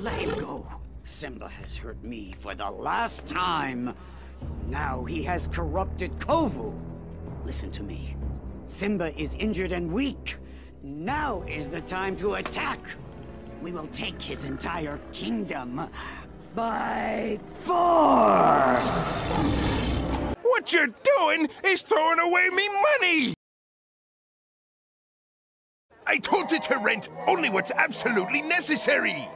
Let him go. Simba has hurt me for the last time. Now he has corrupted Kovu. Listen to me. Simba is injured and weak. Now is the time to attack. We will take his entire kingdom by force! What you're doing is throwing away me money! I told you to rent only what's absolutely necessary!